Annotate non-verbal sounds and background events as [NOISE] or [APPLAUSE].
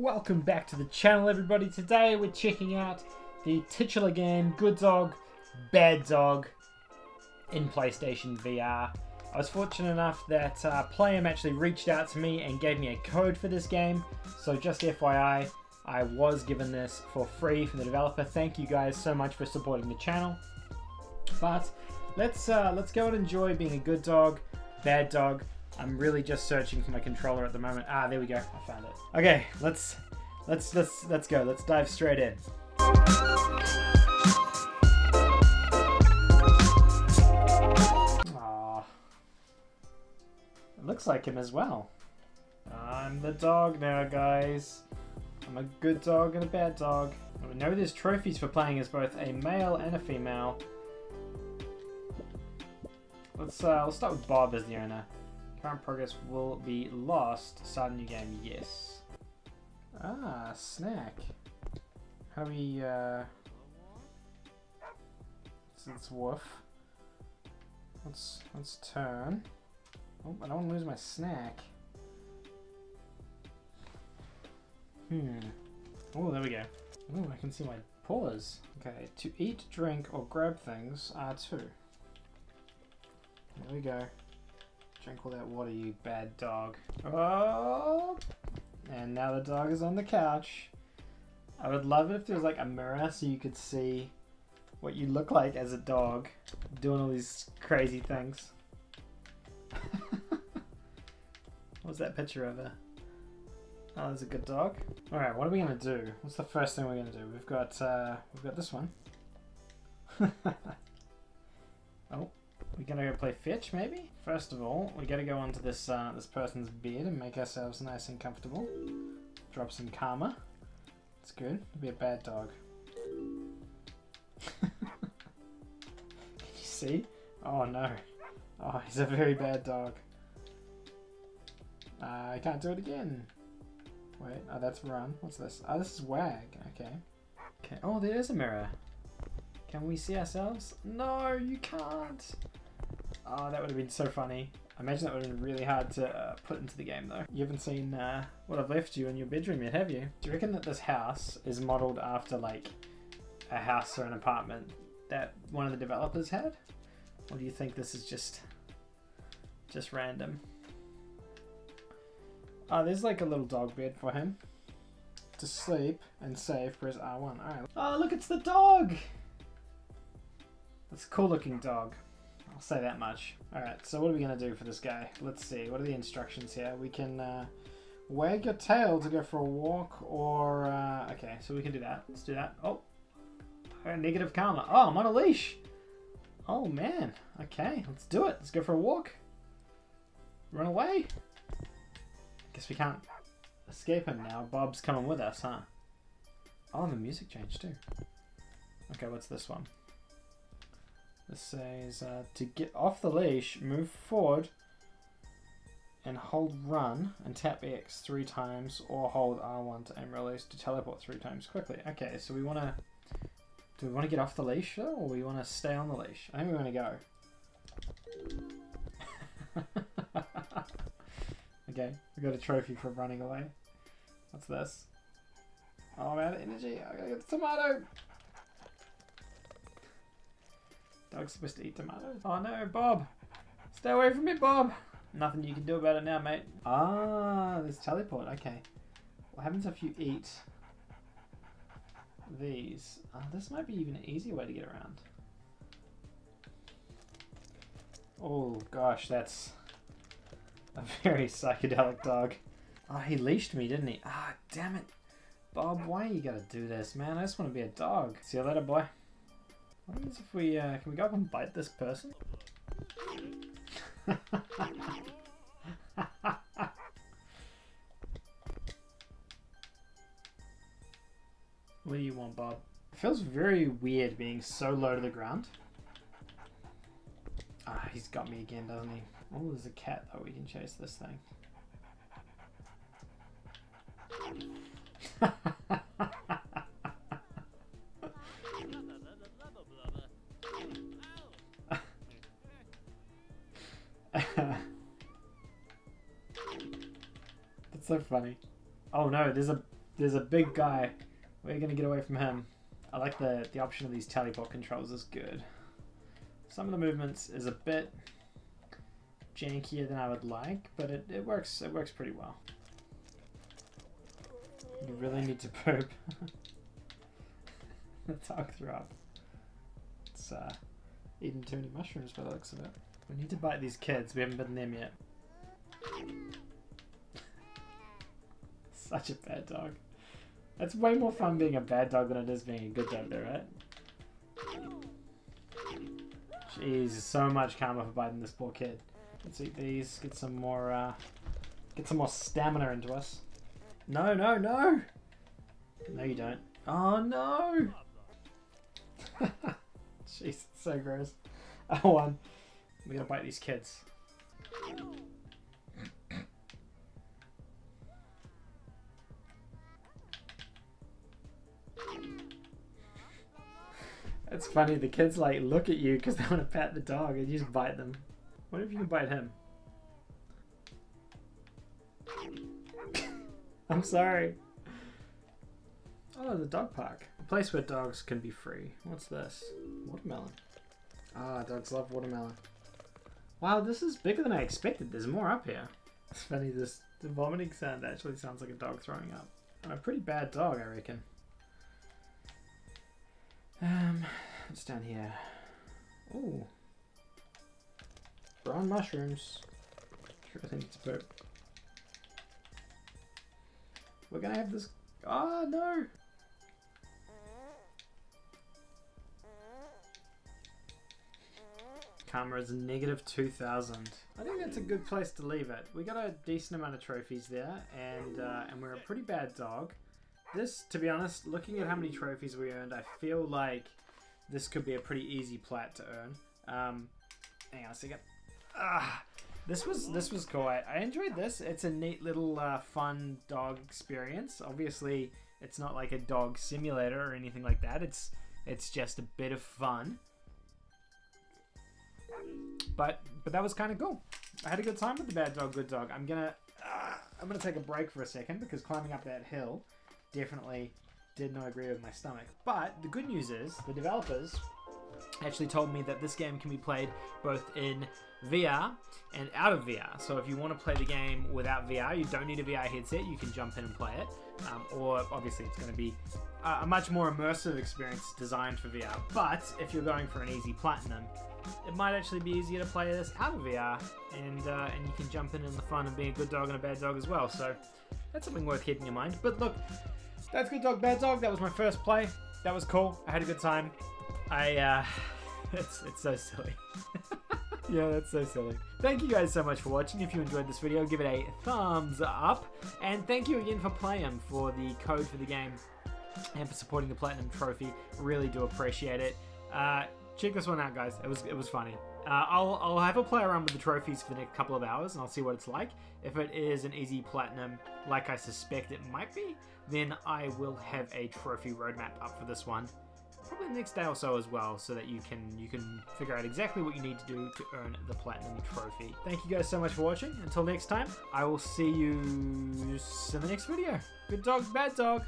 Welcome back to the channel everybody. Today we're checking out the titular game Good Dog, Bad Dog in PlayStation VR. I was fortunate enough that uh, actually reached out to me and gave me a code for this game. So just FYI, I was given this for free from the developer. Thank you guys so much for supporting the channel. But let's uh, let's go and enjoy being a good dog, bad dog. I'm really just searching for my controller at the moment. Ah, there we go. I found it. Okay, let's let's let's let's go. Let's dive straight in. Aww. It looks like him as well. I'm the dog now, guys. I'm a good dog and a bad dog. I know there's trophies for playing as both a male and a female. Let's uh, let's start with Bob as the owner. Current progress will be lost. Start new game, yes. Ah, snack. How we, uh... It's woof. Let's, let's turn. Oh, I don't want to lose my snack. Hmm. Oh, there we go. Oh, I can see my paws. Okay, to eat, drink, or grab things, R2. There we go. Drink all that water, you bad dog. Oh! And now the dog is on the couch. I would love it if there was like a mirror so you could see what you look like as a dog doing all these crazy things. [LAUGHS] What's that picture of her? Oh, there's a good dog. All right, what are we gonna do? What's the first thing we're gonna do? We've got uh, we've got this one. [LAUGHS] gonna go play fetch, maybe? First of all, we gotta go onto this uh, this person's bed and make ourselves nice and comfortable. Drop some karma. It's good. Be a bad dog. Can [LAUGHS] you see? Oh no. Oh, he's a very bad dog. Uh, I can't do it again. Wait, oh, that's run. What's this? Oh, this is wag. Okay. Okay. Oh, there is a mirror. Can we see ourselves? No, you can't. Oh, that would have been so funny. I imagine that would have been really hard to uh, put into the game though. You haven't seen uh, what I've left you in your bedroom yet, have you? Do you reckon that this house is modelled after like a house or an apartment that one of the developers had? Or do you think this is just just random? Oh, there's like a little dog bed for him. To sleep and save, press R1. Alright. Oh, look, it's the dog! That's a cool looking dog. I'll say that much. Alright, so what are we going to do for this guy? Let's see. What are the instructions here? We can uh, wag your tail to go for a walk or... Uh, okay, so we can do that. Let's do that. Oh, negative karma. Oh, I'm on a leash. Oh, man. Okay, let's do it. Let's go for a walk. Run away. Guess we can't escape him now. Bob's coming with us, huh? Oh, the music changed too. Okay, what's this one? This says uh, to get off the leash, move forward and hold run and tap X three times or hold R1 to aim release to teleport three times quickly. Okay, so we want to... Do we want to get off the leash though, or we want to stay on the leash? I think we want to go. [LAUGHS] okay, we got a trophy for running away. What's this? Oh, I'm out of energy. I gotta get the tomato. Dog's supposed to eat tomatoes. Oh no, Bob! Stay away from me, Bob! Nothing you can do about it now, mate. Ah, there's teleport. Okay. What happens if you eat these? Oh, this might be even an easier way to get around. Oh gosh, that's a very psychedelic dog. Oh, he leashed me, didn't he? Ah, damn it. Bob, why you gotta do this, man? I just want to be a dog. See you later, boy. Happens if we, uh, can we go up and bite this person? [LAUGHS] what do you want, Bob? It feels very weird being so low to the ground. Ah, he's got me again, doesn't he? Oh, there's a cat though. We can chase this thing. [LAUGHS] so funny. Oh no, there's a there's a big guy. We're gonna get away from him. I like the the option of these teleport controls is good. Some of the movements is a bit jankier than I would like, but it, it works it works pretty well. You really need to [LAUGHS] poop. [LAUGHS] the dog up. It's uh, eating too many mushrooms by the looks of it. We need to bite these kids. We haven't bitten them yet. Such a bad dog. It's way more fun being a bad dog than it is being a good dog, though, right? Jeez, so much karma for biting this poor kid. Let's eat these. Get some more. Uh, get some more stamina into us. No, no, no! No, you don't. Oh no! [LAUGHS] Jeez, so gross. [LAUGHS] Oh, one. We gotta bite these kids. It's funny, the kids like look at you because they want to pat the dog and you just bite them. What if you can bite him? [LAUGHS] I'm sorry. Oh, the dog park. A place where dogs can be free. What's this? Watermelon. Ah, dogs love watermelon. Wow, this is bigger than I expected. There's more up here. It's funny, this the vomiting sound actually sounds like a dog throwing up. A pretty bad dog, I reckon. Um, what's down here? Oh, Brown mushrooms. I think it's poop. We're gonna have this. Oh no! Karma is negative 2,000. I think that's a good place to leave it. We got a decent amount of trophies there, and uh, and we're a pretty bad dog. This, to be honest, looking at how many trophies we earned, I feel like this could be a pretty easy plat to earn. Um, hang on a second. Ah, this was this was cool. I, I enjoyed this. It's a neat little uh, fun dog experience. Obviously, it's not like a dog simulator or anything like that. It's it's just a bit of fun. But but that was kind of cool. I had a good time with the bad dog, good dog. I'm gonna uh, I'm gonna take a break for a second because climbing up that hill definitely did not agree with my stomach. But the good news is the developers actually told me that this game can be played both in VR and out of VR. So if you want to play the game without VR, you don't need a VR headset. You can jump in and play it. Um, or obviously, it's going to be a much more immersive experience designed for VR. But if you're going for an easy platinum, it might actually be easier to play this out of VR, and uh, and you can jump in in the fun and be a good dog and a bad dog as well. So that's something worth keeping in mind. But look, that's good dog, bad dog. That was my first play. That was cool. I had a good time. I uh, [LAUGHS] it's it's so silly. [LAUGHS] yeah, that's so silly. Thank you guys so much for watching. If you enjoyed this video, give it a thumbs up. And thank you again for playing for the code for the game and for supporting the Platinum Trophy. Really do appreciate it. Uh, check this one out, guys. It was it was funny. Uh, I'll, I'll have a play around with the trophies for the next couple of hours and I'll see what it's like. If it is an easy platinum, like I suspect it might be, then I will have a trophy roadmap up for this one. Probably the next day or so as well, so that you can you can figure out exactly what you need to do to earn the platinum trophy. Thank you guys so much for watching. Until next time, I will see you in the next video. Good dog, bad dog.